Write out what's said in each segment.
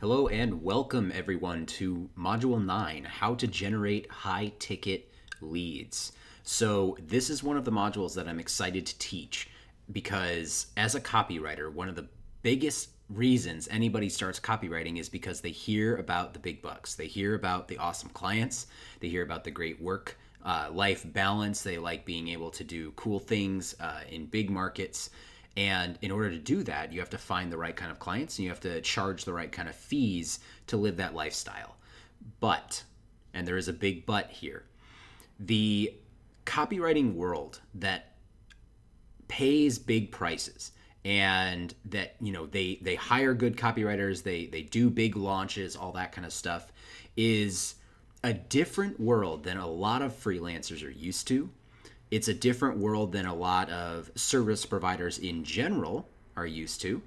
Hello and welcome everyone to Module 9 How to Generate High Ticket Leads. So, this is one of the modules that I'm excited to teach because, as a copywriter, one of the biggest reasons anybody starts copywriting is because they hear about the big bucks. They hear about the awesome clients, they hear about the great work uh, life balance, they like being able to do cool things uh, in big markets. And in order to do that, you have to find the right kind of clients and you have to charge the right kind of fees to live that lifestyle. But, and there is a big but here, the copywriting world that pays big prices and that you know they they hire good copywriters they they do big launches all that kind of stuff is a different world than a lot of freelancers are used to it's a different world than a lot of service providers in general are used to.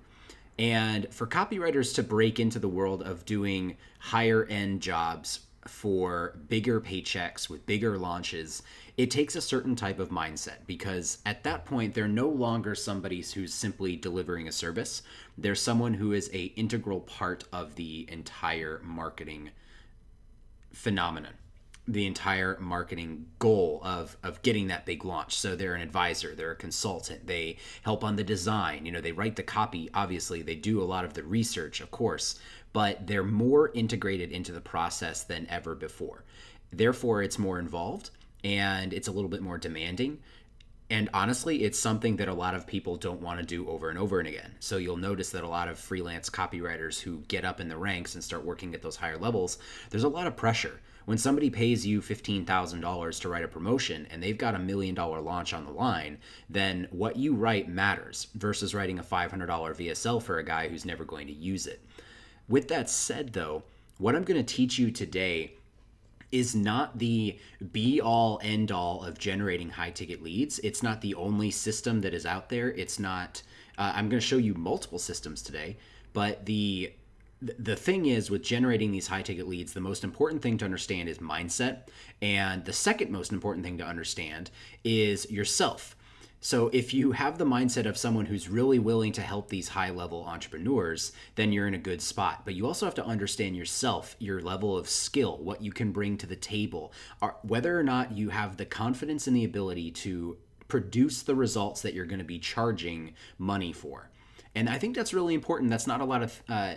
And for copywriters to break into the world of doing higher end jobs for bigger paychecks with bigger launches, it takes a certain type of mindset because at that point they're no longer somebody who's simply delivering a service. They're someone who is a integral part of the entire marketing phenomenon the entire marketing goal of of getting that big launch. So they're an advisor, they're a consultant, they help on the design, you know, they write the copy, obviously, they do a lot of the research, of course, but they're more integrated into the process than ever before. Therefore, it's more involved and it's a little bit more demanding. And honestly, it's something that a lot of people don't want to do over and over and again. So you'll notice that a lot of freelance copywriters who get up in the ranks and start working at those higher levels, there's a lot of pressure when somebody pays you $15,000 to write a promotion and they've got a million dollar launch on the line, then what you write matters versus writing a $500 VSL for a guy who's never going to use it. With that said, though, what I'm going to teach you today is not the be all end all of generating high ticket leads. It's not the only system that is out there. It's not, uh, I'm going to show you multiple systems today, but the the thing is with generating these high ticket leads the most important thing to understand is mindset and the second most important thing to understand is yourself. So if you have the mindset of someone who's really willing to help these high level entrepreneurs then you're in a good spot. But you also have to understand yourself your level of skill what you can bring to the table. Whether or not you have the confidence and the ability to produce the results that you're going to be charging money for. And I think that's really important. That's not a lot of uh,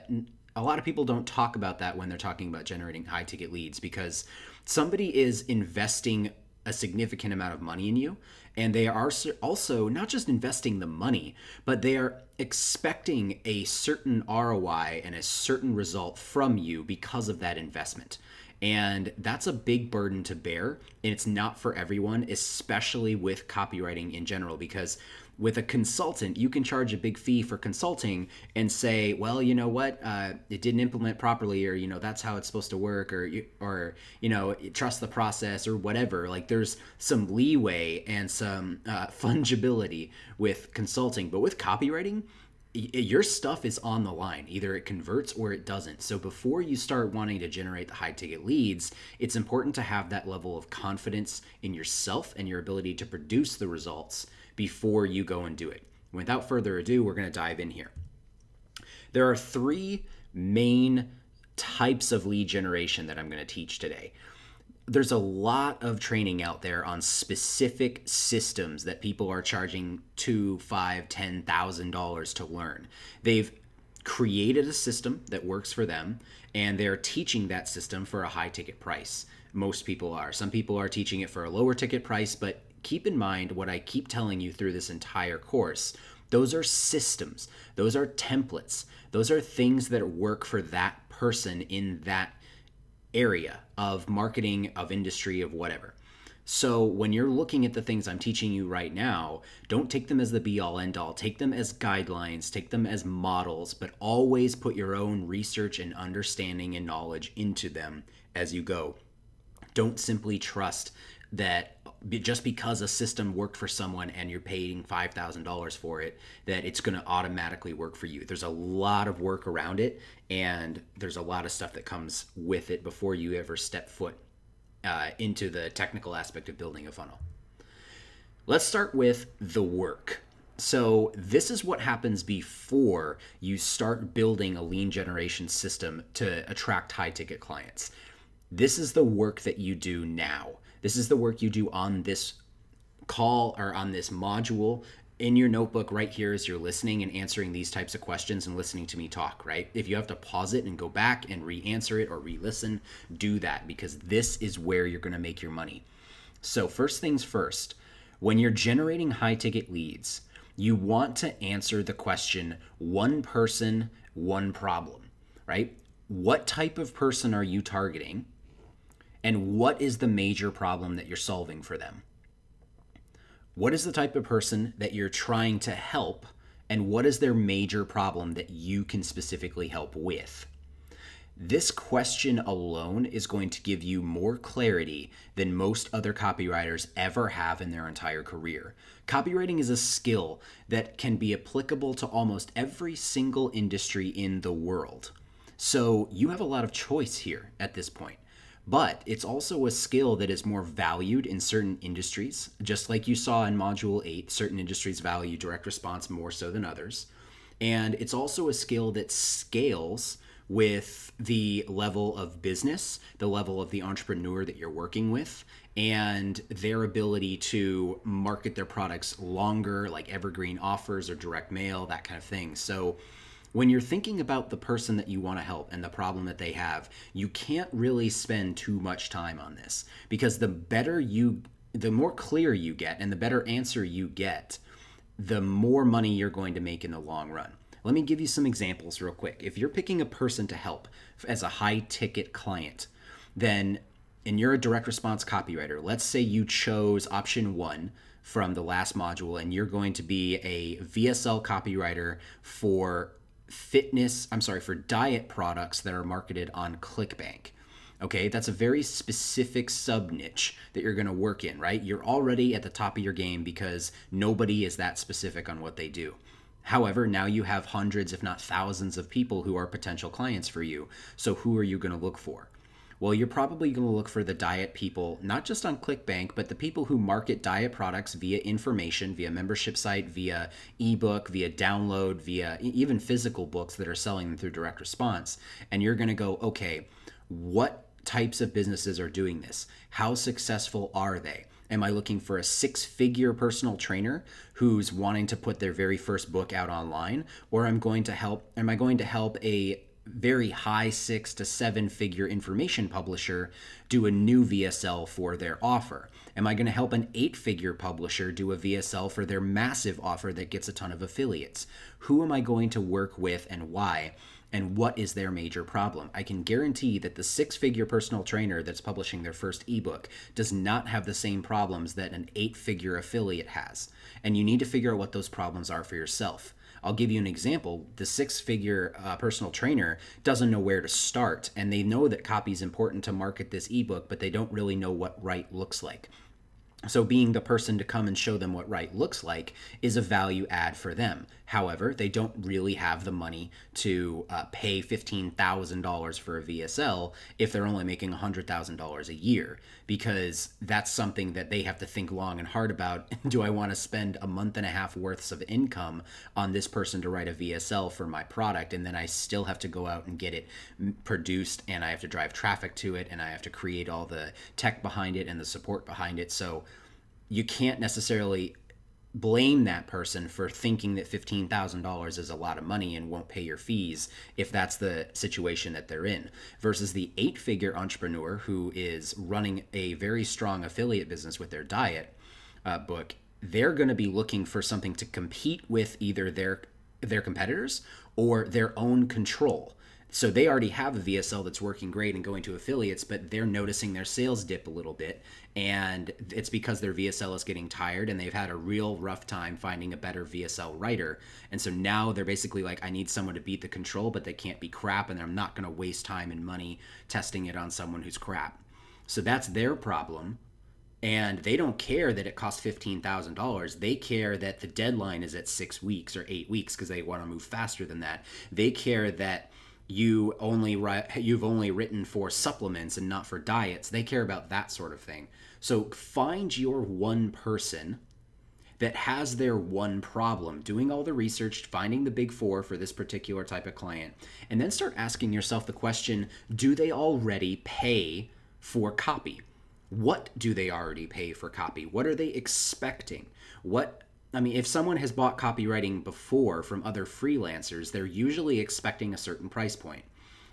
a lot of people don't talk about that when they're talking about generating high ticket leads because somebody is investing a significant amount of money in you and they are also not just investing the money but they are expecting a certain ROI and a certain result from you because of that investment. And that's a big burden to bear and it's not for everyone especially with copywriting in general because with a consultant, you can charge a big fee for consulting and say, well, you know what, uh, it didn't implement properly, or you know that's how it's supposed to work, or or you know trust the process, or whatever. Like there's some leeway and some uh, fungibility with consulting, but with copywriting, your stuff is on the line. Either it converts or it doesn't. So before you start wanting to generate the high ticket leads, it's important to have that level of confidence in yourself and your ability to produce the results before you go and do it. Without further ado, we're going to dive in here. There are three main types of lead generation that I'm going to teach today. There's a lot of training out there on specific systems that people are charging two, five, ten thousand dollars to learn. They've created a system that works for them and they're teaching that system for a high ticket price. Most people are. Some people are teaching it for a lower ticket price, but keep in mind what I keep telling you through this entire course. Those are systems, those are templates, those are things that work for that person in that area of marketing, of industry, of whatever. So when you're looking at the things I'm teaching you right now, don't take them as the be all end all. Take them as guidelines, take them as models, but always put your own research and understanding and knowledge into them as you go. Don't simply trust that just because a system worked for someone and you're paying $5,000 for it, that it's going to automatically work for you. There's a lot of work around it, and there's a lot of stuff that comes with it before you ever step foot uh, into the technical aspect of building a funnel. Let's start with the work. So, this is what happens before you start building a lead generation system to attract high ticket clients. This is the work that you do now. This is the work you do on this call or on this module in your notebook right here as you're listening and answering these types of questions and listening to me talk, right? If you have to pause it and go back and re answer it or re listen, do that because this is where you're going to make your money. So, first things first, when you're generating high ticket leads, you want to answer the question one person, one problem, right? What type of person are you targeting? And what is the major problem that you're solving for them? What is the type of person that you're trying to help? And what is their major problem that you can specifically help with? This question alone is going to give you more clarity than most other copywriters ever have in their entire career. Copywriting is a skill that can be applicable to almost every single industry in the world. So you have a lot of choice here at this point. But it's also a skill that is more valued in certain industries. Just like you saw in Module 8, certain industries value direct response more so than others. And it's also a skill that scales with the level of business, the level of the entrepreneur that you're working with, and their ability to market their products longer, like evergreen offers or direct mail, that kind of thing. So, when you're thinking about the person that you want to help and the problem that they have, you can't really spend too much time on this because the better you, the more clear you get and the better answer you get, the more money you're going to make in the long run. Let me give you some examples real quick. If you're picking a person to help as a high ticket client, then and you're a direct response copywriter, let's say you chose option one from the last module and you're going to be a VSL copywriter for fitness, I'm sorry, for diet products that are marketed on ClickBank. Okay, that's a very specific sub niche that you're going to work in, right? You're already at the top of your game because nobody is that specific on what they do. However, now you have hundreds, if not thousands, of people who are potential clients for you. So, who are you going to look for? Well, you're probably going to look for the diet people, not just on ClickBank, but the people who market diet products via information, via membership site, via ebook, via download, via even physical books that are selling them through direct response. And you're going to go, okay, what types of businesses are doing this? How successful are they? Am I looking for a six figure personal trainer who's wanting to put their very first book out online? Or I'm going to help, am I going to help a very high six to seven figure information publisher do a new VSL for their offer? Am I going to help an eight figure publisher do a VSL for their massive offer that gets a ton of affiliates? Who am I going to work with and why? and what is their major problem. I can guarantee that the six figure personal trainer that's publishing their first ebook does not have the same problems that an eight figure affiliate has. And you need to figure out what those problems are for yourself. I'll give you an example. The six figure uh, personal trainer doesn't know where to start, and they know that copy is important to market this ebook, but they don't really know what right looks like. So, being the person to come and show them what right looks like is a value add for them. However, they don't really have the money to uh, pay $15,000 for a VSL if they're only making $100,000 a year, because that's something that they have to think long and hard about. Do I want to spend a month and a half worths of income on this person to write a VSL for my product? And then I still have to go out and get it produced, and I have to drive traffic to it, and I have to create all the tech behind it and the support behind it. So, you can't necessarily blame that person for thinking that $15,000 is a lot of money and won't pay your fees if that's the situation that they're in versus the eight figure entrepreneur who is running a very strong affiliate business with their diet uh, book. They're going to be looking for something to compete with either their their competitors or their own control so they already have a VSL that's working great and going to affiliates, but they're noticing their sales dip a little bit. And it's because their VSL is getting tired and they've had a real rough time finding a better VSL writer. And so now they're basically like, I need someone to beat the control, but they can't be crap. And I'm not going to waste time and money testing it on someone who's crap. So that's their problem. And they don't care that it costs $15,000. They care that the deadline is at six weeks or eight weeks because they want to move faster than that. They care that you only write you've only written for supplements and not for diets they care about that sort of thing so find your one person that has their one problem, doing all the research, finding the big four for this particular type of client, and then start asking yourself the question do they already pay for copy? What do they already pay for copy? What are they expecting? What I mean, if someone has bought copywriting before from other freelancers, they're usually expecting a certain price point.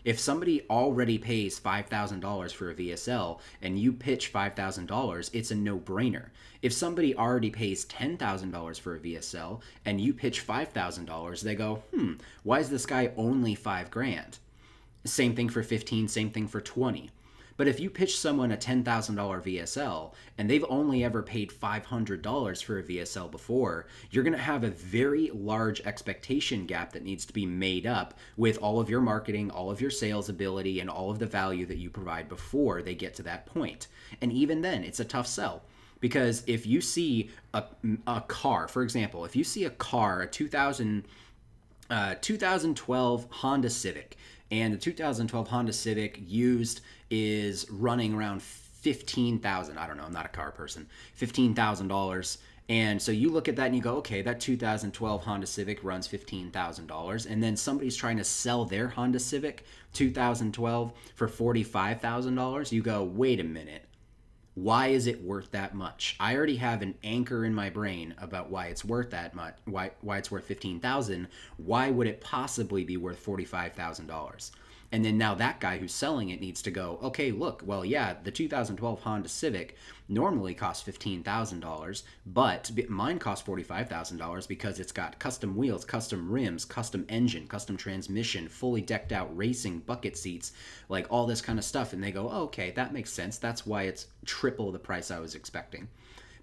If somebody already pays $5,000 for a VSL and you pitch $5,000, it's a no brainer. If somebody already pays $10,000 for a VSL and you pitch $5,000, they go, hmm, why is this guy only five grand? Same thing for 15, same thing for 20. But if you pitch someone a $10,000 VSL and they've only ever paid $500 for a VSL before, you're going to have a very large expectation gap that needs to be made up with all of your marketing, all of your sales ability, and all of the value that you provide before they get to that point. And even then, it's a tough sell. Because if you see a, a car, for example, if you see a car, a 2000, uh, 2012 Honda Civic, and the 2012 Honda Civic used is running around 15,000. I don't know, I'm not a car person. $15,000. And so you look at that and you go, okay, that 2012 Honda Civic runs $15,000. And then somebody's trying to sell their Honda Civic 2012 for $45,000. You go, wait a minute why is it worth that much? I already have an anchor in my brain about why it's worth that much, why why it's worth 15,000. Why would it possibly be worth $45,000? And then now that guy who's selling it needs to go, okay, look, well, yeah, the 2012 Honda Civic normally costs $15,000, but mine costs $45,000 because it's got custom wheels, custom rims, custom engine, custom transmission, fully decked out racing bucket seats, like all this kind of stuff. And they go, oh, okay, that makes sense. That's why it's triple the price I was expecting.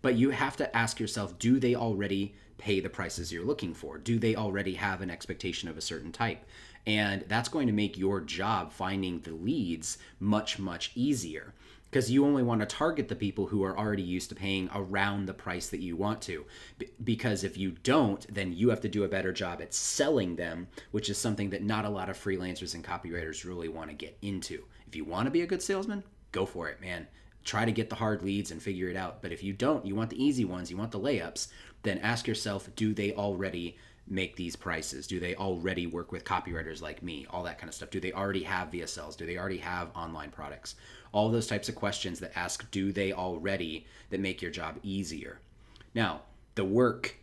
But you have to ask yourself do they already pay the prices you're looking for? Do they already have an expectation of a certain type? And that's going to make your job finding the leads much, much easier because you only want to target the people who are already used to paying around the price that you want to. B- because if you don't, then you have to do a better job at selling them, which is something that not a lot of freelancers and copywriters really want to get into. If you want to be a good salesman, go for it, man. Try to get the hard leads and figure it out. But if you don't, you want the easy ones, you want the layups, then ask yourself do they already make these prices? Do they already work with copywriters like me? All that kind of stuff. Do they already have VSLs? Do they already have online products? All those types of questions that ask, do they already, that make your job easier. Now, the work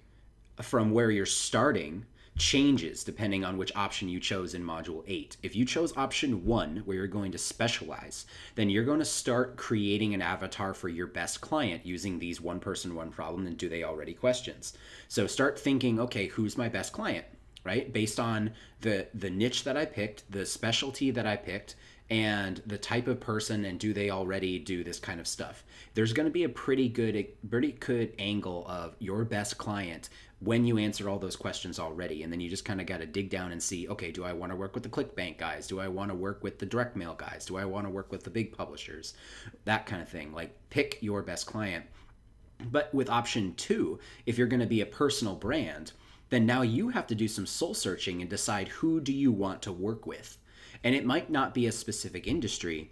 from where you're starting changes depending on which option you chose in Module 8. If you chose option 1, where you're going to specialize, then you're going to start creating an avatar for your best client using these one person, one problem, and do they already questions. So start thinking, okay, who's my best client? Right? Based on the the niche that I picked, the specialty that I picked, and the type of person and do they already do this kind of stuff. There's going to be a pretty good pretty good angle of your best client when you answer all those questions already and then you just kind of got to dig down and see okay do i want to work with the clickbank guys? Do i want to work with the direct mail guys? Do i want to work with the big publishers? That kind of thing like pick your best client. But with option two if you're going to be a personal brand then now you have to do some soul searching and decide who do you want to work with and it might not be a specific industry,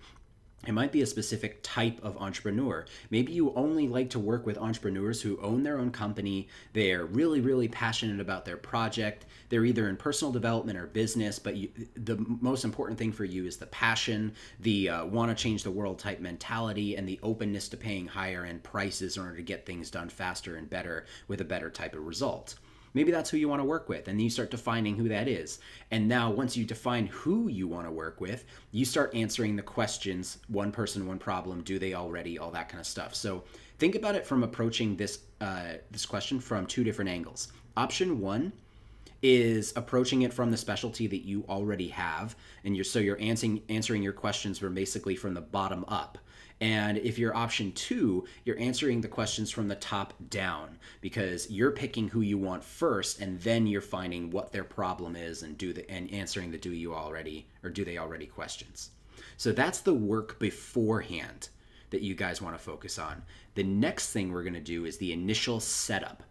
it might be a specific type of entrepreneur. Maybe you only like to work with entrepreneurs who own their own company. They're really, really passionate about their project. They're either in personal development or business, but you, the most important thing for you is the passion, the uh, want to change the world type mentality, and the openness to paying higher end prices in order to get things done faster and better with a better type of result. Maybe that's who you want to work with. And then you start defining who that is. And now, once you define who you want to work with, you start answering the questions one person, one problem, do they already, all that kind of stuff. So think about it from approaching this, uh, this question from two different angles. Option one is approaching it from the specialty that you already have and you're so you're answering answering your questions from basically from the bottom up and if you're option two, you're answering the questions from the top down because you're picking who you want first, and then you're finding what their problem is and do the and answering the do you already or do they already questions. So that's the work beforehand that you guys want to focus on. The next thing we're going to do is the initial setup.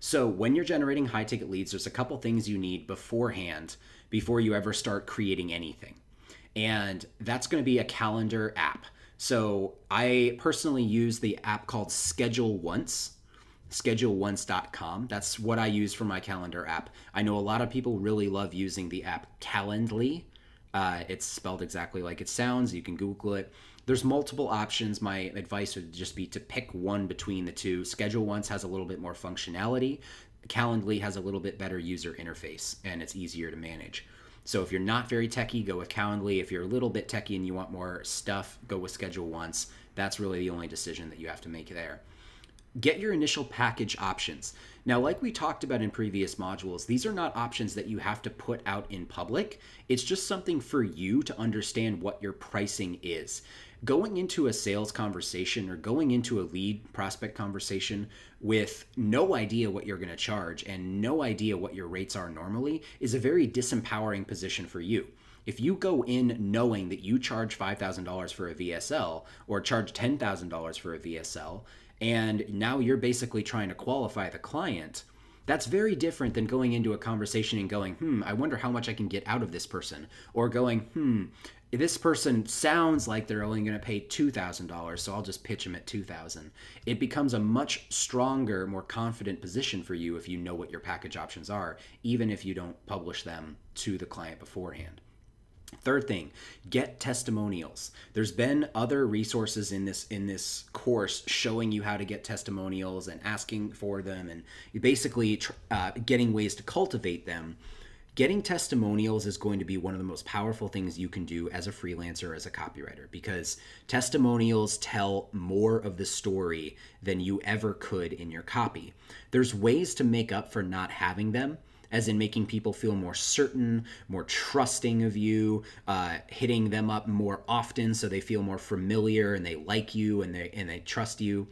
So when you're generating high ticket leads, there's a couple things you need beforehand before you ever start creating anything. And that's going to be a calendar app. So I personally use the app called Schedule Once. scheduleonce.com. That's what I use for my calendar app. I know a lot of people really love using the app Calendly. Uh, it's spelled exactly like it sounds. You can Google it. There's multiple options. My advice would just be to pick one between the two. Schedule Once has a little bit more functionality. Calendly has a little bit better user interface and it's easier to manage. So if you're not very techy, go with Calendly. If you're a little bit techy and you want more stuff, go with Schedule Once. That's really the only decision that you have to make there. Get your initial package options. Now, like we talked about in previous modules, these are not options that you have to put out in public. It's just something for you to understand what your pricing is going into a sales conversation or going into a lead prospect conversation with no idea what you're going to charge and no idea what your rates are normally is a very disempowering position for you. If you go in knowing that you charge $5,000 for a VSL or charge $10,000 for a VSL, and now you're basically trying to qualify the client, that's very different than going into a conversation and going, hmm, I wonder how much I can get out of this person. Or going, hmm, this person sounds like they're only going to pay $2,000, so I'll just pitch them at 2000 It becomes a much stronger, more confident position for you if you know what your package options are, even if you don't publish them to the client beforehand. Third thing, get testimonials. There's been other resources in this in this course showing you how to get testimonials and asking for them and basically uh, getting ways to cultivate them getting testimonials is going to be one of the most powerful things you can do as a freelancer as a copywriter because testimonials tell more of the story than you ever could in your copy there's ways to make up for not having them as in making people feel more certain, more trusting of you, uh, hitting them up more often so they feel more familiar and they like you and they and they trust you.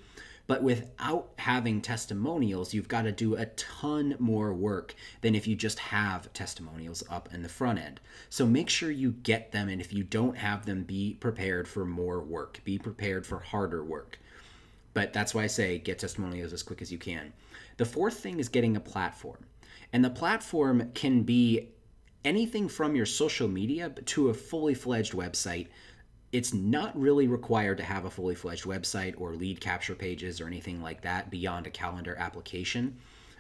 But without having testimonials, you've got to do a ton more work than if you just have testimonials up in the front end. So make sure you get them. And if you don't have them, be prepared for more work, be prepared for harder work. But that's why I say get testimonials as quick as you can. The fourth thing is getting a platform. And the platform can be anything from your social media to a fully fledged website it's not really required to have a fully fledged website or lead capture pages or anything like that beyond a calendar application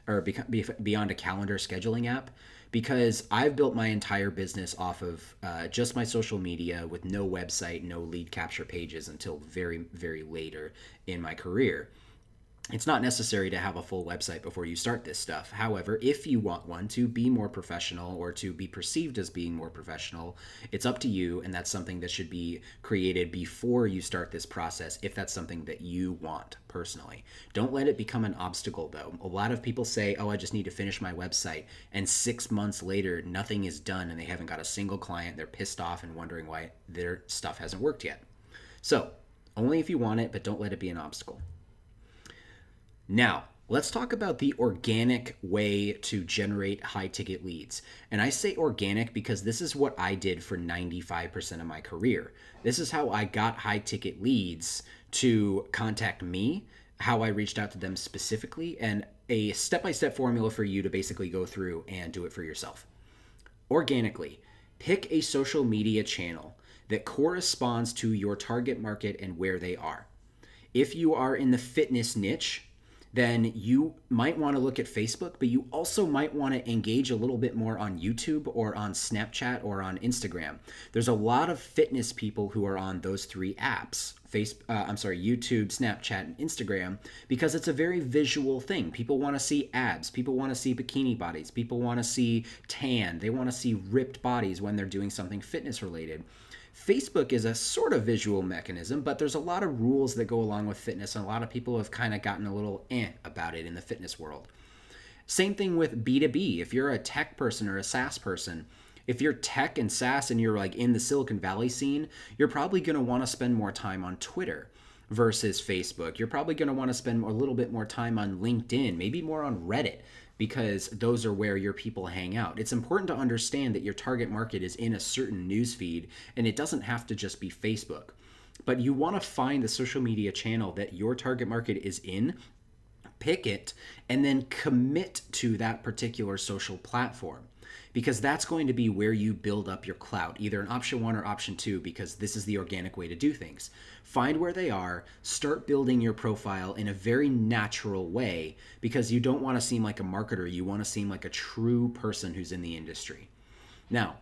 or beyond a calendar scheduling app because I've built my entire business off of uh, just my social media with no website, no lead capture pages until very, very later in my career it's not necessary to have a full website before you start this stuff. However, if you want one to be more professional or to be perceived as being more professional, it's up to you, and that's something that should be created before you start this process if that's something that you want personally. Don't let it become an obstacle, though. A lot of people say, Oh, I just need to finish my website, and six months later, nothing is done and they haven't got a single client. They're pissed off and wondering why their stuff hasn't worked yet. So, only if you want it, but don't let it be an obstacle. Now, let's talk about the organic way to generate high ticket leads. And I say organic because this is what I did for 95% of my career. This is how I got high ticket leads to contact me, how I reached out to them specifically, and a step by step formula for you to basically go through and do it for yourself. Organically, pick a social media channel that corresponds to your target market and where they are. If you are in the fitness niche, then you might want to look at Facebook, but you also might want to engage a little bit more on YouTube or on Snapchat or on Instagram. There's a lot of fitness people who are on those three apps. Face, uh, I'm sorry, YouTube, Snapchat, and Instagram, because it's a very visual thing. People want to see abs. People want to see bikini bodies. People want to see tan. They want to see ripped bodies when they're doing something fitness related. Facebook is a sort of visual mechanism, but there's a lot of rules that go along with fitness, and a lot of people have kind of gotten a little eh about it in the fitness world. Same thing with B2B. If you're a tech person or a SaaS person, if you're tech and SaaS and you're like in the Silicon Valley scene, you're probably going to want to spend more time on Twitter versus Facebook. You're probably going to want to spend a little bit more time on LinkedIn, maybe more on Reddit because those are where your people hang out. It's important to understand that your target market is in a certain news feed and it doesn't have to just be Facebook. But you want to find the social media channel that your target market is in, pick it, and then commit to that particular social platform. Because that's going to be where you build up your clout, either in option one or option two, because this is the organic way to do things. Find where they are, start building your profile in a very natural way because you don't want to seem like a marketer. You want to seem like a true person who's in the industry. Now,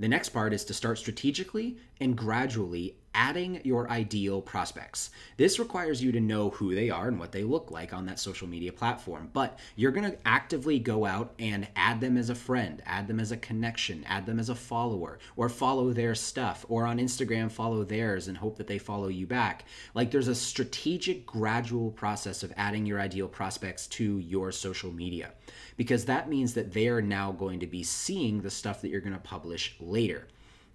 the next part is to start strategically and gradually adding your ideal prospects. This requires you to know who they are and what they look like on that social media platform, but you're going to actively go out and add them as a friend, add them as a connection, add them as a follower, or follow their stuff, or on Instagram, follow theirs and hope that they follow you back. Like there's a strategic, gradual process of adding your ideal prospects to your social media because that means that they are now going to be seeing the stuff that you're going to publish later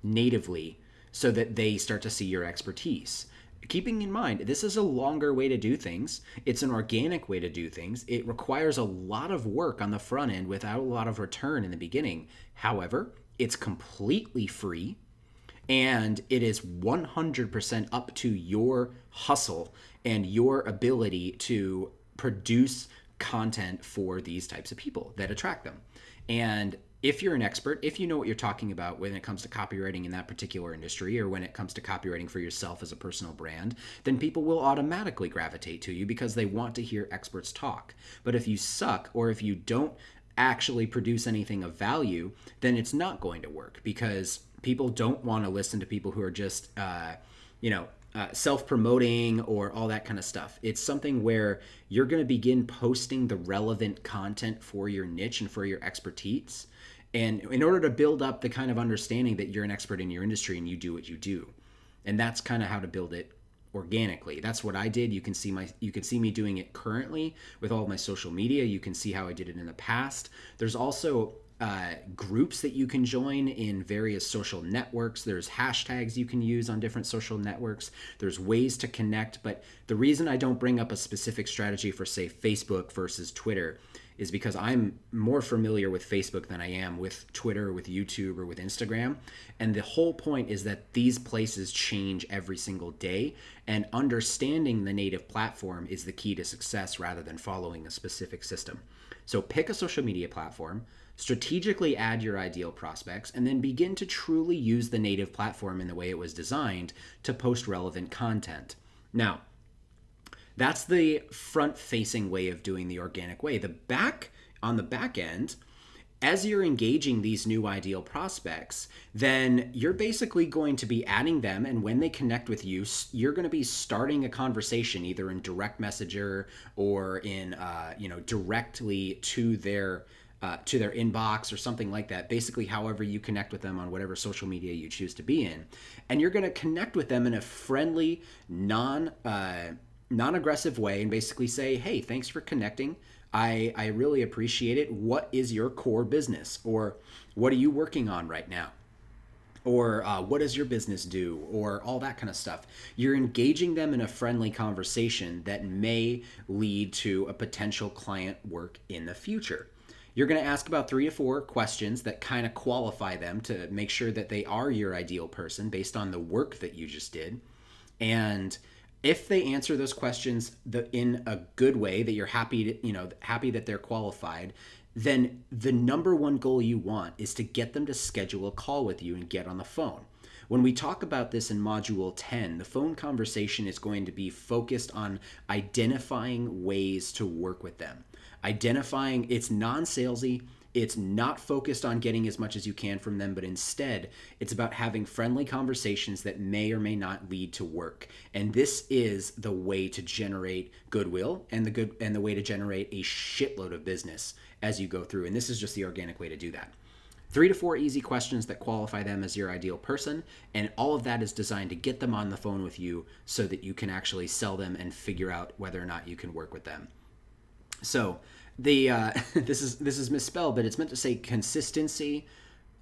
natively so that they start to see your expertise. Keeping in mind, this is a longer way to do things. It's an organic way to do things. It requires a lot of work on the front end without a lot of return in the beginning. However, it's completely free and it is 100% up to your hustle and your ability to produce content for these types of people that attract them. And if you're an expert, if you know what you're talking about when it comes to copywriting in that particular industry or when it comes to copywriting for yourself as a personal brand, then people will automatically gravitate to you because they want to hear experts talk. But if you suck or if you don't actually produce anything of value, then it's not going to work because people don't want to listen to people who are just, uh, you know, uh, self promoting or all that kind of stuff. It's something where you're going to begin posting the relevant content for your niche and for your expertise. And in order to build up the kind of understanding that you're an expert in your industry and you do what you do. And that's kind of how to build it organically. That's what I did. You can see my you can see me doing it currently with all my social media. You can see how I did it in the past. There's also uh, groups that you can join in various social networks. There's hashtags you can use on different social networks. There's ways to connect. But the reason I don't bring up a specific strategy for, say, Facebook versus Twitter is because I'm more familiar with Facebook than I am with Twitter, with YouTube, or with Instagram. And the whole point is that these places change every single day. And understanding the native platform is the key to success rather than following a specific system. So pick a social media platform strategically add your ideal prospects, and then begin to truly use the native platform in the way it was designed to post relevant content. Now, that's the front facing way of doing the organic way. The back, on the back end, as you're engaging these new ideal prospects, then you're basically going to be adding them. And when they connect with you, you're going to be starting a conversation either in direct messenger or in, uh, you know, directly to their uh, to their inbox or something like that. Basically, however you connect with them on whatever social media you choose to be in, and you're going to connect with them in a friendly, non uh, non aggressive way, and basically say, "Hey, thanks for connecting. I I really appreciate it. What is your core business, or what are you working on right now?" or uh, what does your business do or all that kind of stuff you're engaging them in a friendly conversation that may lead to a potential client work in the future you're going to ask about three to four questions that kind of qualify them to make sure that they are your ideal person based on the work that you just did. And if they answer those questions the, in a good way that you're happy to, you know, happy that they're qualified, then the number one goal you want is to get them to schedule a call with you and get on the phone. When we talk about this in Module 10, the phone conversation is going to be focused on identifying ways to work with them identifying it's non-salesy it's not focused on getting as much as you can from them but instead it's about having friendly conversations that may or may not lead to work. And this is the way to generate goodwill and the good and the way to generate a shitload of business as you go through. And this is just the organic way to do that. Three to four easy questions that qualify them as your ideal person and all of that is designed to get them on the phone with you so that you can actually sell them and figure out whether or not you can work with them so the uh, this is this is misspelled, but it's meant to say consistency,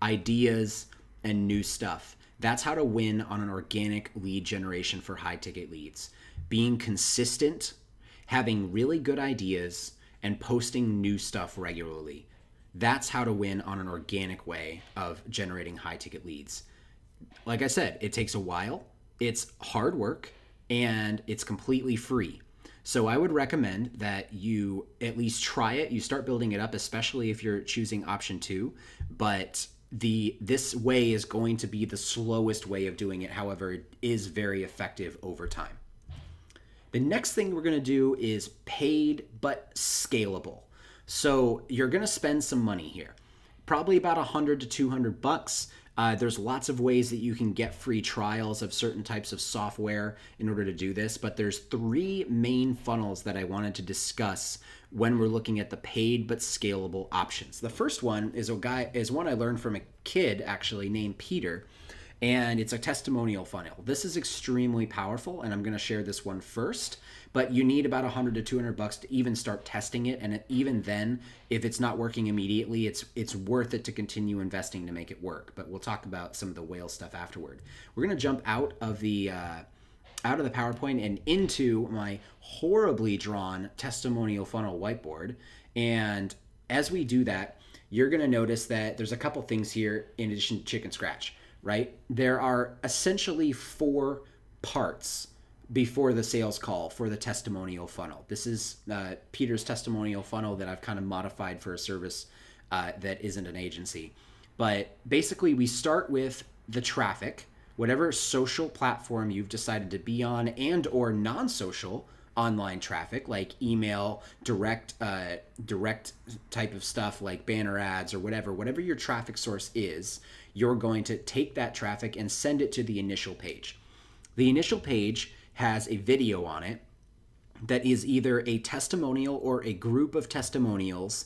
ideas, and new stuff. That's how to win on an organic lead generation for high ticket leads. Being consistent, having really good ideas, and posting new stuff regularly. That's how to win on an organic way of generating high ticket leads. Like I said, it takes a while, it's hard work, and it's completely free. So I would recommend that you at least try it. You start building it up, especially if you're choosing option two. But the this way is going to be the slowest way of doing it. However, it is very effective over time. The next thing we're going to do is paid but scalable. So you're going to spend some money here, probably about 100 to 200 bucks. Uh, there's lots of ways that you can get free trials of certain types of software in order to do this, but there's three main funnels that I wanted to discuss when we're looking at the paid but scalable options. The first one is a guy is one I learned from a kid actually named Peter and it's a testimonial funnel. This is extremely powerful, and I'm going to share this one first. But you need about 100 to 200 bucks to even start testing it, and even then, if it's not working immediately, it's it's worth it to continue investing to make it work. But we'll talk about some of the whale stuff afterward. We're going to jump out of the uh, out of the PowerPoint and into my horribly drawn testimonial funnel whiteboard, and as we do that, you're going to notice that there's a couple things here in addition to chicken scratch right? There are essentially four parts before the sales call for the testimonial funnel. This is uh, Peter's testimonial funnel that I've kind of modified for a service uh, that isn't an agency. But basically, we start with the traffic, whatever social platform you've decided to be on, and or non-social online traffic like email, direct, uh, direct type of stuff like banner ads or whatever. Whatever your traffic source is, you're going to take that traffic and send it to the initial page. The initial page has a video on it that is either a testimonial or a group of testimonials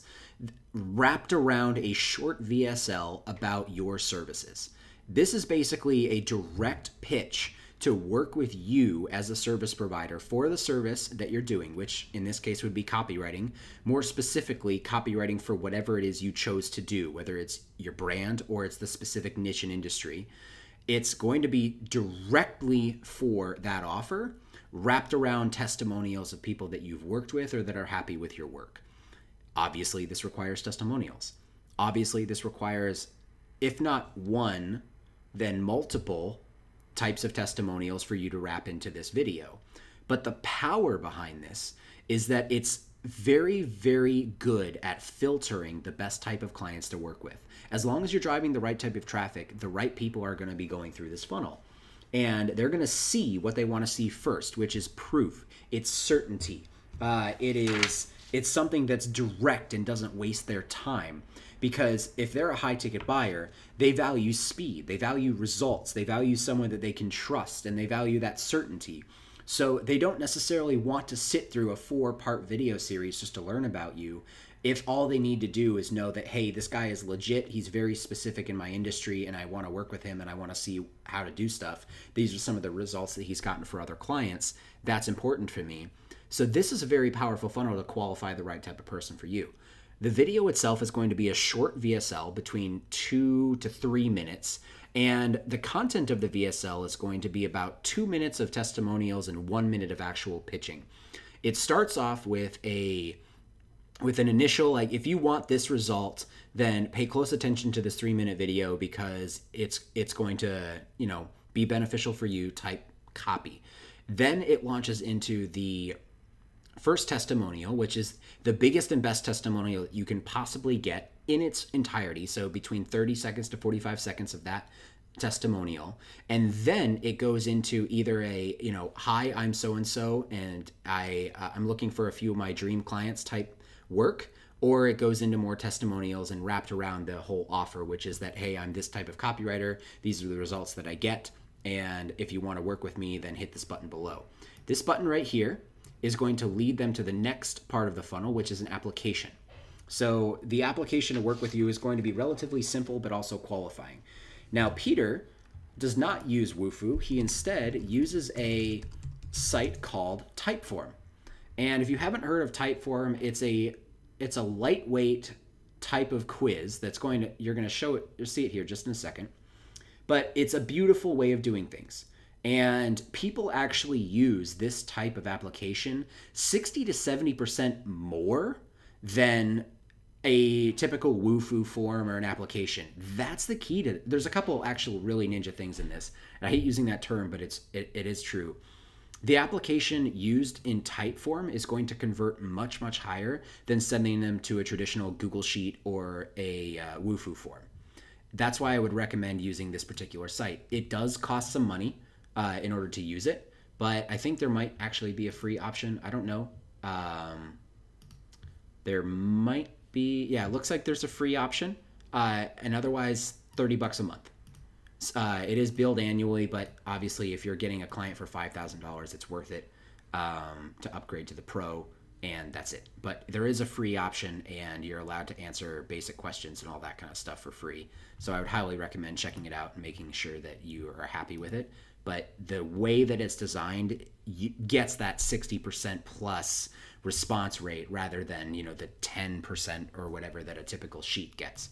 wrapped around a short VSL about your services. This is basically a direct pitch to work with you as a service provider for the service that you're doing, which in this case would be copywriting, more specifically, copywriting for whatever it is you chose to do, whether it's your brand or it's the specific niche and industry. It's going to be directly for that offer, wrapped around testimonials of people that you've worked with or that are happy with your work. Obviously, this requires testimonials. Obviously, this requires, if not one, then multiple types of testimonials for you to wrap into this video. But the power behind this is that it's very, very good at filtering the best type of clients to work with. As long as you're driving the right type of traffic, the right people are going to be going through this funnel. And they're going to see what they want to see first, which is proof. It's certainty. Uh, it is. It's something that's direct and doesn't waste their time because if they're a high ticket buyer, they value speed, they value results, they value someone that they can trust, and they value that certainty. So they don't necessarily want to sit through a four part video series just to learn about you. If all they need to do is know that, hey, this guy is legit, he's very specific in my industry, and I want to work with him and I want to see how to do stuff. These are some of the results that he's gotten for other clients. That's important for me. So, this is a very powerful funnel to qualify the right type of person for you. The video itself is going to be a short VSL between two to three minutes. And the content of the VSL is going to be about two minutes of testimonials and one minute of actual pitching. It starts off with a with an initial like if you want this result then pay close attention to this three minute video because it's it's going to you know be beneficial for you type copy then it launches into the first testimonial, which is the biggest and best testimonial you can possibly get in its entirety. So between 30 seconds to 45 seconds of that testimonial and then it goes into either a you know hi i'm so and so and i uh, i'm looking for a few of my dream clients type work or it goes into more testimonials and wrapped around the whole offer which is that hey i'm this type of copywriter these are the results that i get and if you want to work with me then hit this button below this button right here is going to lead them to the next part of the funnel, which is an application. So the application to work with you is going to be relatively simple, but also qualifying. Now, Peter does not use Wufoo. He instead uses a site called Typeform. And if you haven't heard of Typeform, it's a it's a lightweight type of quiz that's going to you're going to show it you'll see it here just in a second. But it's a beautiful way of doing things. And people actually use this type of application 60 to 70% more than a typical Wufoo form or an application. That's the key to there's a couple actual really ninja things in this. And I hate using that term, but it's it, it is true. the application used in Typeform is going to convert much, much higher than sending them to a traditional Google Sheet or a uh, Wufoo form. That's why I would recommend using this particular site. It does cost some money uh, in order to use it, but I think there might actually be a free option. I don't know. Um, there might be, yeah, it looks like there's a free option, uh, and otherwise, 30 bucks a month. Uh, it is billed annually, but obviously, if you're getting a client for five thousand dollars, it's worth it um, to upgrade to the pro, and that's it. But there is a free option, and you're allowed to answer basic questions and all that kind of stuff for free. So I would highly recommend checking it out and making sure that you are happy with it. But the way that it's designed gets that sixty percent plus response rate rather than you know the ten percent or whatever that a typical sheet gets.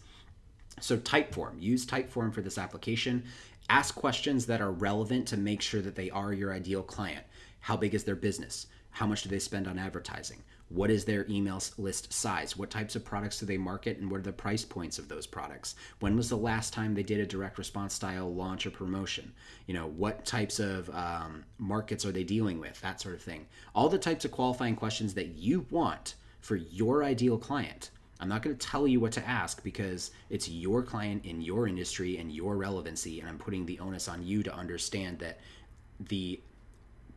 So Typeform, use Typeform for this application. Ask questions that are relevant to make sure that they are your ideal client. How big is their business? How much do they spend on advertising? What is their email list size? What types of products do they market and what are the price points of those products? When was the last time they did a direct response style launch or promotion? You know, what types of um, markets are they dealing with? That sort of thing. All the types of qualifying questions that you want for your ideal client I'm not going to tell you what to ask because it's your client in your industry and your relevancy, and I'm putting the onus on you to understand that the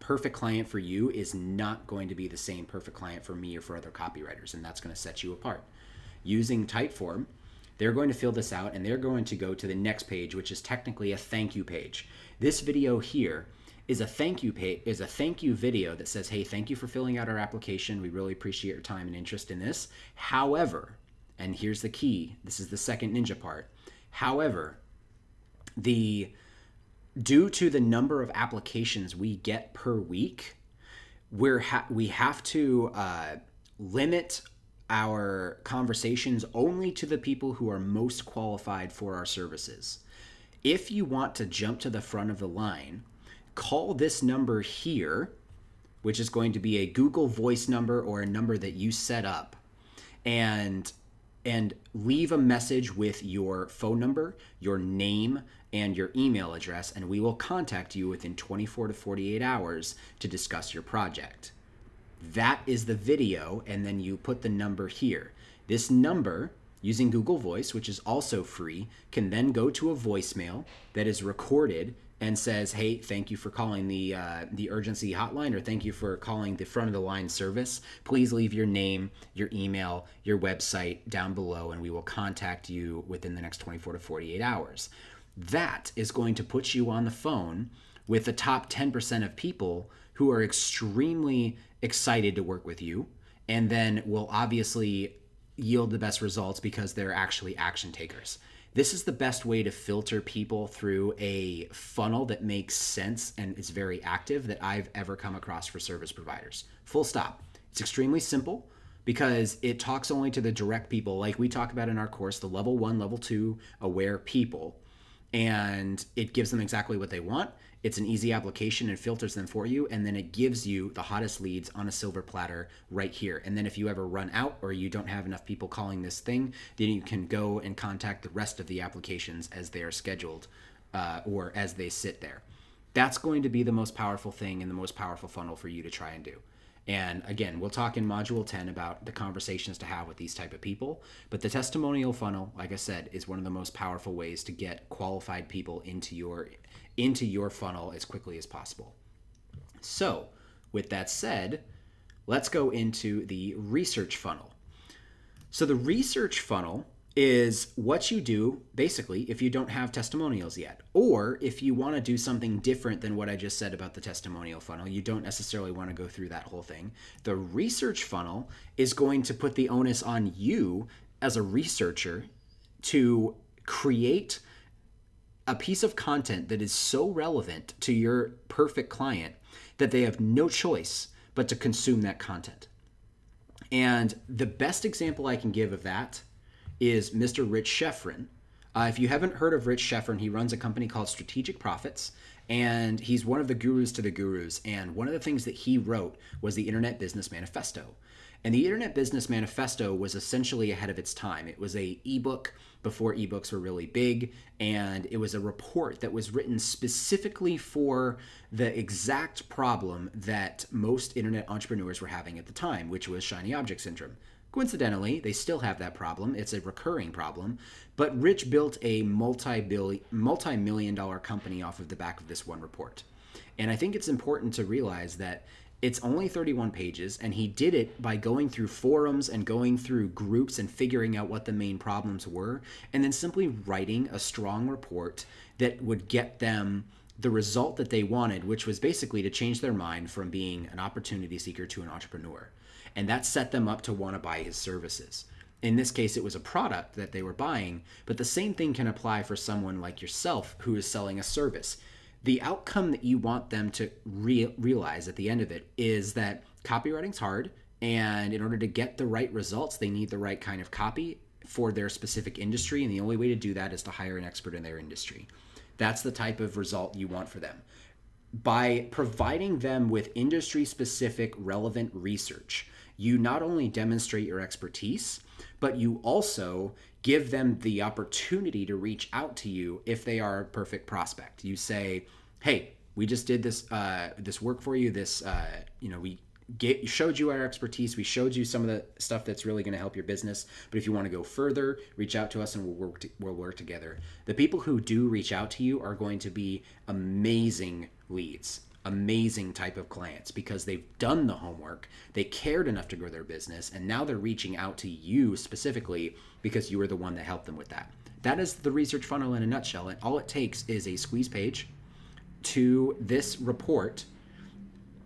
perfect client for you is not going to be the same perfect client for me or for other copywriters, and that's going to set you apart. Using Typeform, they're going to fill this out and they're going to go to the next page, which is technically a thank you page. This video here is a thank you is a thank you video that says, "Hey, thank you for filling out our application. We really appreciate your time and interest in this." However, and here's the key, this is the second ninja part. However, the due to the number of applications we get per week, we're ha- we have to uh, limit our conversations only to the people who are most qualified for our services. If you want to jump to the front of the line, call this number here, which is going to be a Google Voice number or a number that you set up. And and leave a message with your phone number, your name, and your email address, and we will contact you within 24 to 48 hours to discuss your project. That is the video, and then you put the number here. This number, using Google Voice, which is also free, can then go to a voicemail that is recorded and says, "Hey, thank you for calling the uh, the urgency hotline, or thank you for calling the front of the line service. Please leave your name, your email, your website down below, and we will contact you within the next 24 to 48 hours." That is going to put you on the phone with the top 10% of people who are extremely excited to work with you, and then will obviously yield the best results because they're actually action takers. This is the best way to filter people through a funnel that makes sense and is very active that I've ever come across for service providers. Full stop. It's extremely simple because it talks only to the direct people, like we talk about in our course, the level one, level two aware people. And it gives them exactly what they want it's an easy application and filters them for you. And then it gives you the hottest leads on a silver platter right here. And then if you ever run out or you don't have enough people calling this thing, then you can go and contact the rest of the applications as they are scheduled uh, or as they sit there. That's going to be the most powerful thing and the most powerful funnel for you to try and do. And again, we'll talk in module 10 about the conversations to have with these type of people, but the testimonial funnel, like I said, is one of the most powerful ways to get qualified people into your into your funnel as quickly as possible. So, with that said, let's go into the research funnel. So, the research funnel is what you do basically if you don't have testimonials yet, or if you want to do something different than what I just said about the testimonial funnel. You don't necessarily want to go through that whole thing. The research funnel is going to put the onus on you as a researcher to create a piece of content that is so relevant to your perfect client that they have no choice but to consume that content. And the best example I can give of that is Mr. Rich Schefren. Uh, if you haven't heard of Rich Schefren, he runs a company called Strategic Profits, and he's one of the gurus to the gurus. And one of the things that he wrote was the Internet Business Manifesto. And the Internet Business Manifesto was essentially ahead of its time. It was a ebook before ebooks were really big, and it was a report that was written specifically for the exact problem that most internet entrepreneurs were having at the time, which was shiny object syndrome. Coincidentally, they still have that problem. It's a recurring problem. But Rich built a multi-billion, multi-million dollar company off of the back of this one report. And I think it's important to realize that it's only 31 pages, and he did it by going through forums and going through groups and figuring out what the main problems were, and then simply writing a strong report that would get them the result that they wanted, which was basically to change their mind from being an opportunity seeker to an entrepreneur and that set them up to want to buy his services. In this case, it was a product that they were buying, but the same thing can apply for someone like yourself who is selling a service. The outcome that you want them to re- realize at the end of it is that copywriting's hard, and in order to get the right results, they need the right kind of copy for their specific industry, and the only way to do that is to hire an expert in their industry. That's the type of result you want for them. By providing them with industry specific relevant research, you not only demonstrate your expertise, but you also give them the opportunity to reach out to you if they are a perfect prospect. You say, "Hey, we just did this uh, this work for you. This uh, you know we get, showed you our expertise. We showed you some of the stuff that's really going to help your business. But if you want to go further, reach out to us and we'll work to, we'll work together. The people who do reach out to you are going to be amazing leads amazing type of clients because they've done the homework, they cared enough to grow their business, and now they're reaching out to you specifically because you were the one that helped them with that. That is the research funnel in a nutshell. And all it takes is a squeeze page to this report.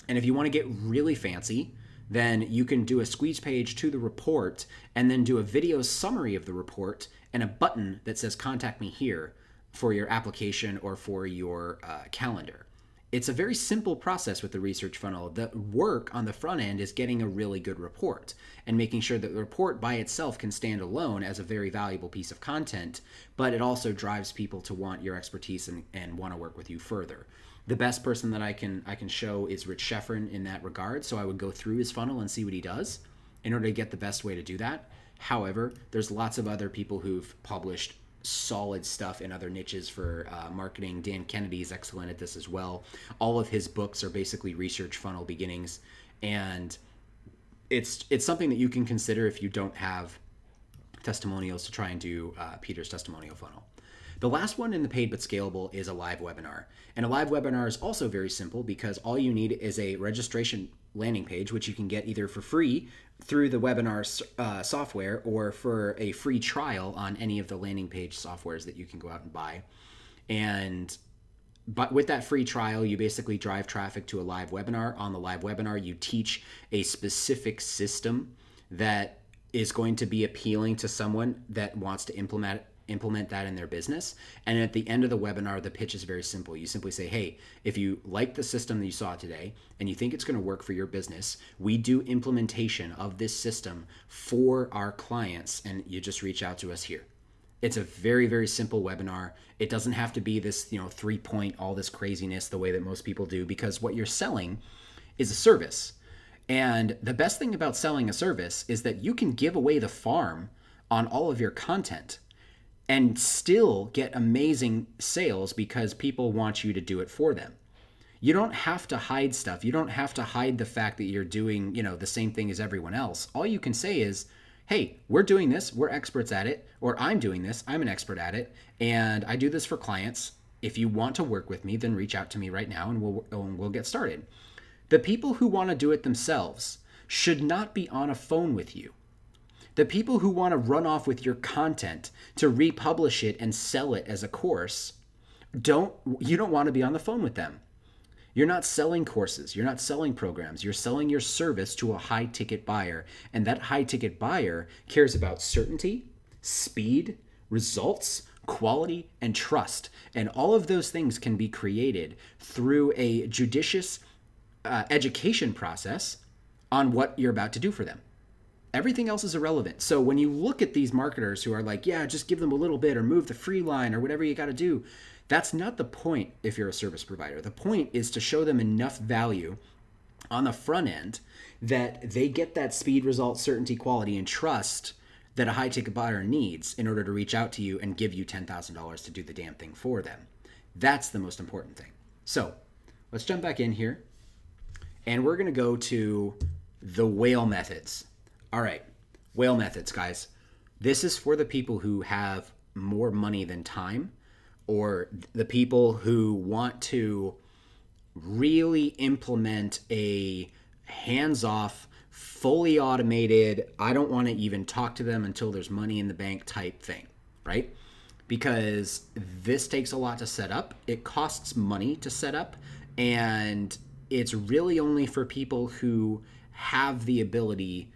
And if you want to get really fancy, then you can do a squeeze page to the report and then do a video summary of the report and a button that says contact me here for your application or for your uh, calendar it's a very simple process with the research funnel. The work on the front end is getting a really good report and making sure that the report by itself can stand alone as a very valuable piece of content, but it also drives people to want your expertise and, and want to work with you further. The best person that I can I can show is Rich Schefren in that regard. So I would go through his funnel and see what he does in order to get the best way to do that. However, there's lots of other people who've published solid stuff in other niches for uh, marketing. Dan Kennedy is excellent at this as well. All of his books are basically research funnel beginnings, and it's it's something that you can consider if you don't have testimonials to try and do uh, Peter's testimonial funnel. The last one in the paid but scalable is a live webinar. And a live webinar is also very simple because all you need is a registration landing page, which you can get either for free through the webinar uh, software or for a free trial on any of the landing page softwares that you can go out and buy. And but with that free trial, you basically drive traffic to a live webinar. On the live webinar, you teach a specific system that is going to be appealing to someone that wants to implement implement that in their business. And at the end of the webinar, the pitch is very simple. You simply say, hey, if you like the system that you saw today and you think it's going to work for your business, we do implementation of this system for our clients, and you just reach out to us here. It's a very, very simple webinar. It doesn't have to be this, you know, three point, all this craziness the way that most people do, because what you're selling is a service. And the best thing about selling a service is that you can give away the farm on all of your content and still get amazing sales because people want you to do it for them. You don't have to hide stuff. You don't have to hide the fact that you're doing, you know, the same thing as everyone else. All you can say is, "Hey, we're doing this. We're experts at it." Or "I'm doing this. I'm an expert at it, and I do this for clients. If you want to work with me, then reach out to me right now and we'll and we'll get started." The people who want to do it themselves should not be on a phone with you. The people who want to run off with your content to republish it and sell it as a course, don't you don't want to be on the phone with them. You're not selling courses, you're not selling programs, you're selling your service to a high ticket buyer. And that high ticket buyer cares about certainty, speed, results, quality, and trust. And all of those things can be created through a judicious uh, education process on what you're about to do for them everything else is irrelevant. So when you look at these marketers who are like, yeah, just give them a little bit or move the free line or whatever you got to do, that's not the point if you're a service provider. The point is to show them enough value on the front end that they get that speed, result, certainty, quality, and trust that a high ticket buyer needs in order to reach out to you and give you $10,000 to do the damn thing for them. That's the most important thing. So let's jump back in here and we're going to go to the whale methods. All right, whale methods, guys. This is for the people who have more money than time or the people who want to really implement a hands off, fully automated, I don't want to even talk to them until there's money in the bank type thing, right? Because this takes a lot to set up. It costs money to set up, and it's really only for people who have the ability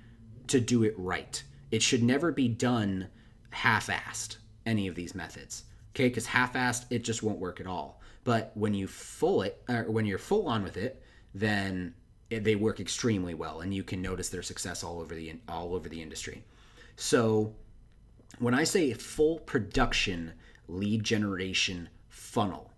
to do it right. It should never be done half assed, any of these methods. Okay, because half assed, it just won't work at all. But when you full it, or when you're full on with it, then they work extremely well, and you can notice their success all over the all over the industry. So, when I say full production lead generation funnel,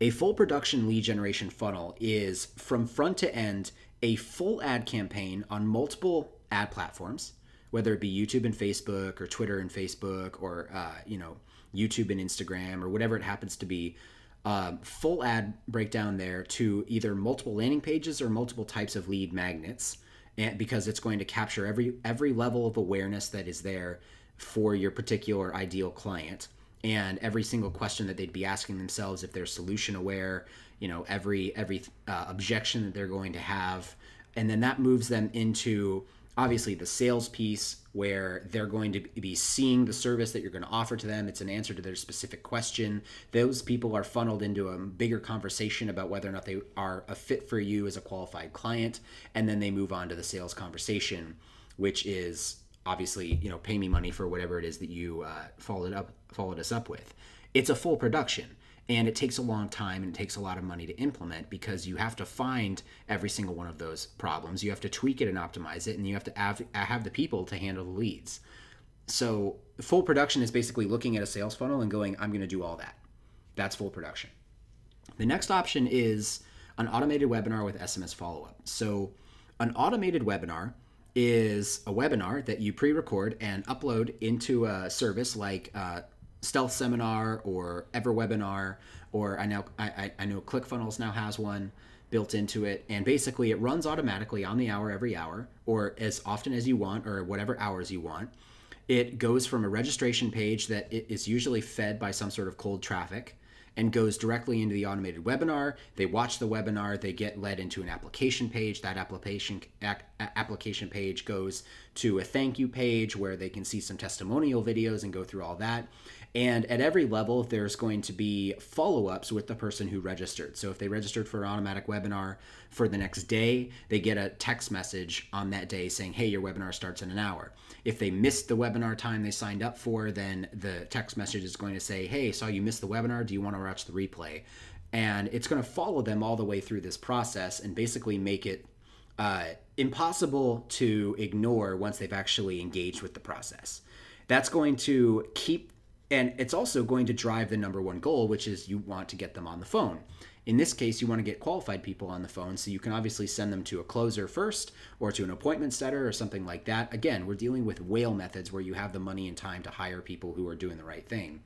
a full production lead generation funnel is from front to end a full ad campaign on multiple ad platforms, whether it be YouTube and Facebook, or Twitter and Facebook, or uh, you know YouTube and Instagram, or whatever it happens to be um, full ad breakdown there to either multiple landing pages or multiple types of lead magnets and because it's going to capture every every level of awareness that is there for your particular ideal client. And every single question that they'd be asking themselves if they're solution aware you know every every uh, objection that they're going to have. And then that moves them into obviously the sales piece where they're going to be seeing the service that you're going to offer to them it's an answer to their specific question. Those people are funneled into a bigger conversation about whether or not they are a fit for you as a qualified client and then they move on to the sales conversation which is obviously you know pay me money for whatever it is that you uh, followed up followed us up with. It's a full production and it takes a long time and it takes a lot of money to implement because you have to find every single one of those problems. You have to tweak it and optimize it and you have to have, have the people to handle the leads. So full production is basically looking at a sales funnel and going i'm going to do all that. That's full production. The next option is an automated webinar with sms follow-up. So an automated webinar is a webinar that you pre-record and upload into a service like uh, Stealth Seminar or EverWebinar, or I know I, I know ClickFunnels now has one built into it, and basically it runs automatically on the hour every hour, or as often as you want, or whatever hours you want. It goes from a registration page that is usually fed by some sort of cold traffic and goes directly into the automated webinar. They watch the webinar, they get led into an application page. That application application page goes to a thank you page where they can see some testimonial videos and go through all that. And at every level, there's going to be follow ups with the person who registered. So if they registered for an automatic webinar for the next day, they get a text message on that day saying, hey, your webinar starts in an hour. If they missed the webinar time they signed up for, then the text message is going to say, hey, saw you missed the webinar. Do you want to watch the replay? And it's going to follow them all the way through this process and basically make it uh, impossible to ignore once they've actually engaged with the process. That's going to keep and it's also going to drive the number one goal, which is you want to get them on the phone. In this case, you want to get qualified people on the phone, so you can obviously send them to a closer first or to an appointment setter or something like that. Again, we're dealing with whale methods where you have the money and time to hire people who are doing the right thing.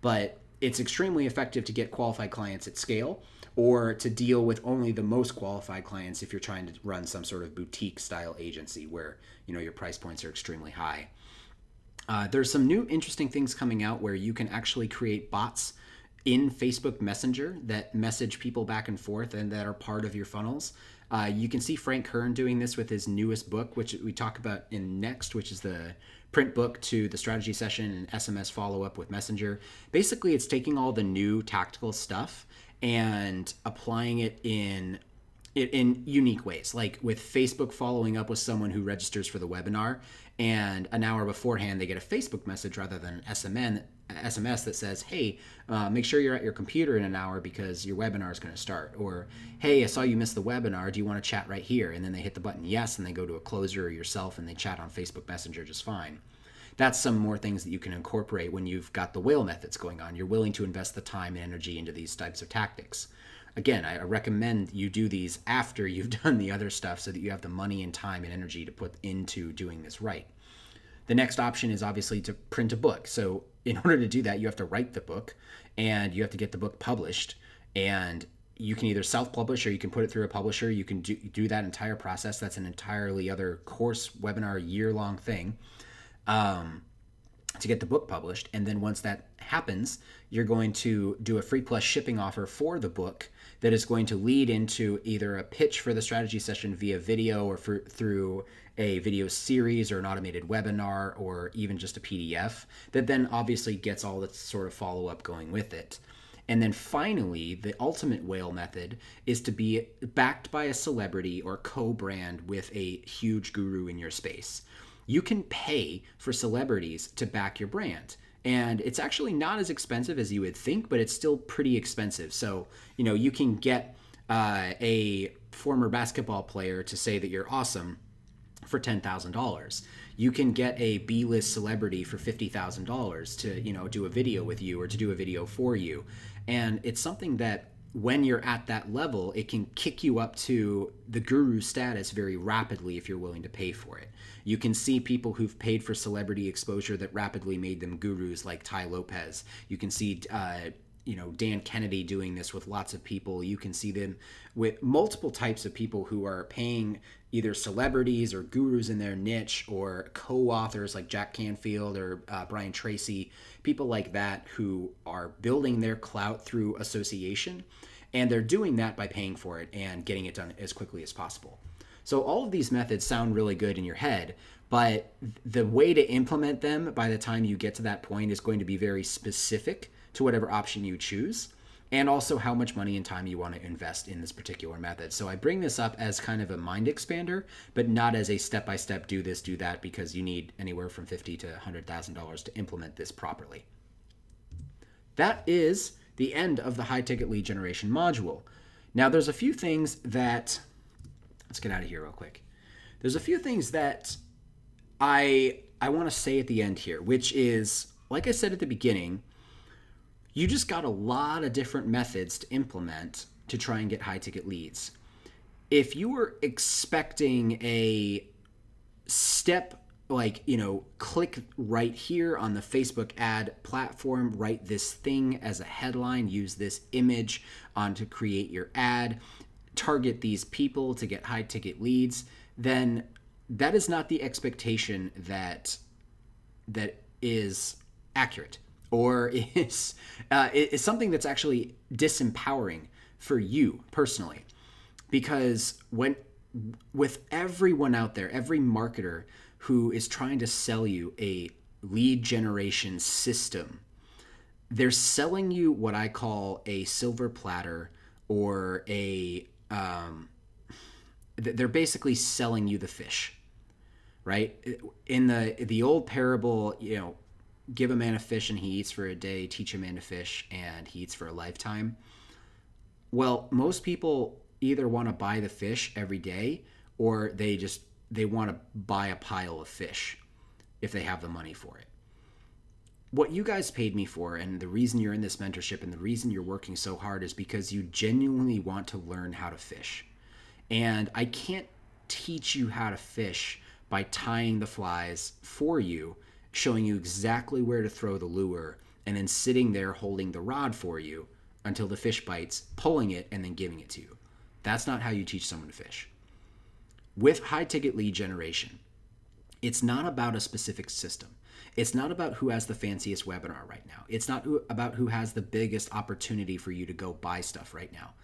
But it's extremely effective to get qualified clients at scale or to deal with only the most qualified clients if you're trying to run some sort of boutique style agency where you know your price points are extremely high uh, there's some new interesting things coming out where you can actually create bots in Facebook Messenger that message people back and forth and that are part of your funnels. Uh, you can see Frank Kern doing this with his newest book, which we talk about in next, which is the print book to the strategy session and SMS follow up with Messenger. Basically, it's taking all the new tactical stuff and applying it in in unique ways, like with Facebook following up with someone who registers for the webinar, and an hour beforehand they get a Facebook message rather than an SMN, SMS that says, "Hey, uh, make sure you're at your computer in an hour because your webinar is going to start," or "Hey, I saw you missed the webinar. Do you want to chat right here?" And then they hit the button yes, and they go to a closer or yourself, and they chat on Facebook Messenger just fine. That's some more things that you can incorporate when you've got the whale methods going on. You're willing to invest the time and energy into these types of tactics. again, I recommend you do these after you've done the other stuff so that you have the money and time and energy to put into doing this right. The next option is obviously to print a book. So, in order to do that, you have to write the book and you have to get the book published. And you can either self-publish or you can put it through a publisher. You can do, do that entire process. That's an entirely other course, webinar, year-long thing um, to get the book published. And then once that happens, you're going to do a free plus shipping offer for the book that is going to lead into either a pitch for the strategy session via video or for, through a video series or an automated webinar or even just a PDF that then obviously gets all the sort of follow up going with it. And then finally, the ultimate whale method is to be backed by a celebrity or co brand with a huge guru in your space. You can pay for celebrities to back your brand. And it's actually not as expensive as you would think, but it's still pretty expensive. So, you know, you can get uh, a former basketball player to say that you're awesome for $10,000 you can get a b-list celebrity for $50000 to you know do a video with you or to do a video for you and it's something that when you're at that level, it can kick you up to the guru status very rapidly if you're willing to pay for it. You can see people who've paid for celebrity exposure that rapidly made them gurus, like Tai Lopez. You can see, uh, you know, Dan Kennedy doing this with lots of people. You can see them with multiple types of people who are paying either celebrities or gurus in their niche or co-authors like Jack Canfield or uh, Brian Tracy people like that who are building their clout through association, and they're doing that by paying for it and getting it done as quickly as possible. So all of these methods sound really good in your head, but the way to implement them by the time you get to that point is going to be very specific to whatever option you choose and also how much money and time you want to invest in this particular method. So I bring this up as kind of a mind expander, but not as a step by step do this, do that, because you need anywhere from fifty to hundred thousand dollars to implement this properly. That is the end of the high ticket lead generation module. Now there's a few things that let's get out of here real quick. There's a few things that I I want to say at the end here, which is like I said at the beginning, you just got a lot of different methods to implement to try and get high ticket leads. If you were expecting a step like, you know, click right here on the Facebook ad platform, write this thing as a headline, use this image on to create your ad, target these people to get high ticket leads, then that is not the expectation that that is accurate or is uh, is something that's actually disempowering for you personally. Because when with everyone out there every marketer who is trying to sell you a lead generation system they're selling you what i call a silver platter or a um, they're basically selling you the fish right in the the old parable you know give a man a fish and he eats for a day, teach a man to fish and he eats for a lifetime. Well, most people either want to buy the fish every day or they just they want to buy a pile of fish if they have the money for it. What you guys paid me for and the reason you're in this mentorship and the reason you're working so hard is because you genuinely want to learn how to fish. And I can't teach you how to fish by tying the flies for you showing you exactly where to throw the lure, and then sitting there holding the rod for you until the fish bites, pulling it, and then giving it to you. That's not how you teach someone to fish. With high ticket lead generation, it's not about a specific system. It's not about who has the fanciest webinar right now. It's not about who has the biggest opportunity for you to go buy stuff right now.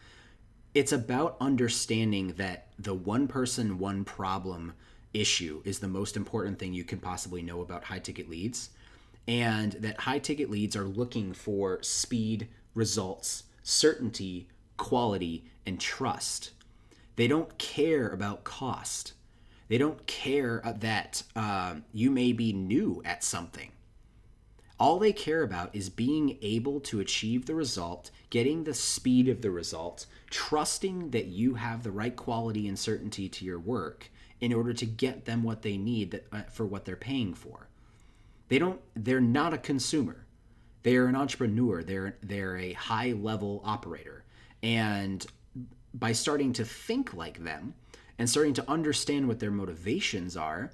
It's about understanding that the one person, one problem issue is the most important thing you can possibly know about high ticket leads. And that high ticket leads are looking for speed, results, certainty, quality, and trust. They don't care about cost. They don't care that uh, you may be new at something. All they care about is being able to achieve the result, getting the speed of the result, trusting that you have the right quality and certainty to your work, in order to get them what they need that, uh, for what they're paying for. They don't they're not a consumer. They're an entrepreneur. They're they're a high level operator. And by starting to think like them and starting to understand what their motivations are,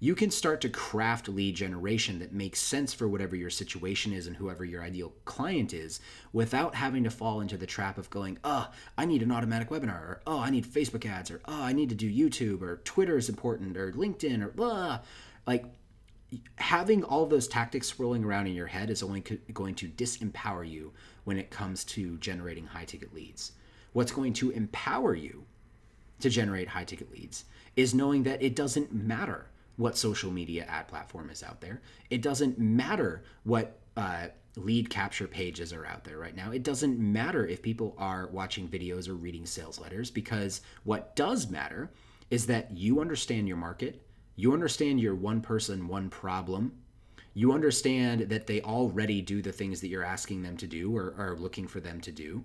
you can start to craft lead generation that makes sense for whatever your situation is and whoever your ideal client is without having to fall into the trap of going, oh, I need an automatic webinar, or oh, I need Facebook ads, or oh, I need to do YouTube, or Twitter is important, or LinkedIn, or blah. Like, having all those tactics swirling around in your head is only going to disempower you when it comes to generating high ticket leads. What's going to empower you to generate high ticket leads is knowing that it doesn't matter what social media ad platform is out there. It doesn't matter what uh, lead capture pages are out there right now. It doesn't matter if people are watching videos or reading sales letters because what does matter is that you understand your market, you understand your one person, one problem. You understand that they already do the things that you're asking them to do or are looking for them to do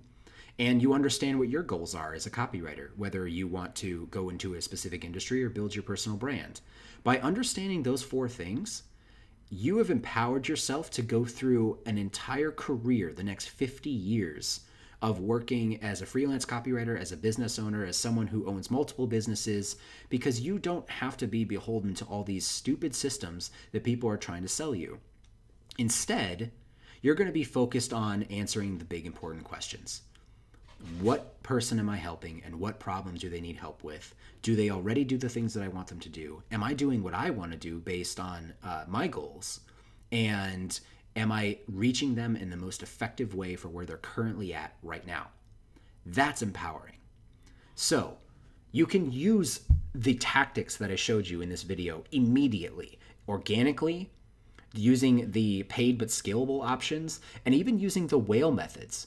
and you understand what your goals are as a copywriter, whether you want to go into a specific industry or build your personal brand. By understanding those four things, you have empowered yourself to go through an entire career, the next 50 years of working as a freelance copywriter, as a business owner, as someone who owns multiple businesses, because you don't have to be beholden to all these stupid systems that people are trying to sell you. Instead, you're going to be focused on answering the big important questions what person am I helping and what problems do they need help with? Do they already do the things that I want them to do? Am I doing what I want to do based on uh, my goals? And am I reaching them in the most effective way for where they're currently at right now? That's empowering. So, you can use the tactics that I showed you in this video immediately, organically, using the paid but scalable options, and even using the whale methods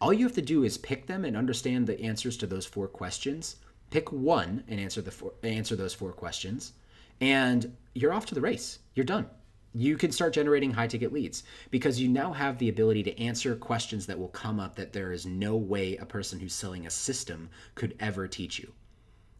all you have to do is pick them and understand the answers to those four questions. Pick one and answer the four, answer those four questions, and you're off to the race. You're done. You can start generating high ticket leads because you now have the ability to answer questions that will come up that there is no way a person who's selling a system could ever teach you.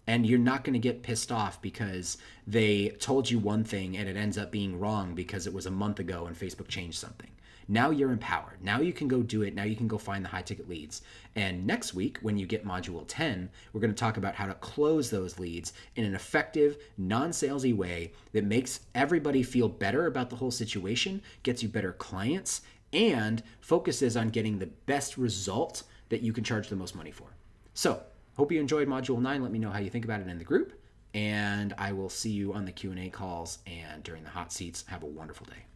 And you're not going to get pissed off because they told you one thing and it ends up being wrong because it was a month ago and Facebook changed something. Now you're empowered. Now you can go do it. Now you can go find the high ticket leads. And next week, when you get module 10, we're going to talk about how to close those leads in an effective, non salesy way that makes everybody feel better about the whole situation, gets you better clients, and focuses on getting the best result that you can charge the most money for. So, hope you enjoyed module 9. Let me know how you think about it in the group, and I will see you on the Q&A calls and during the hot seats. Have a wonderful day.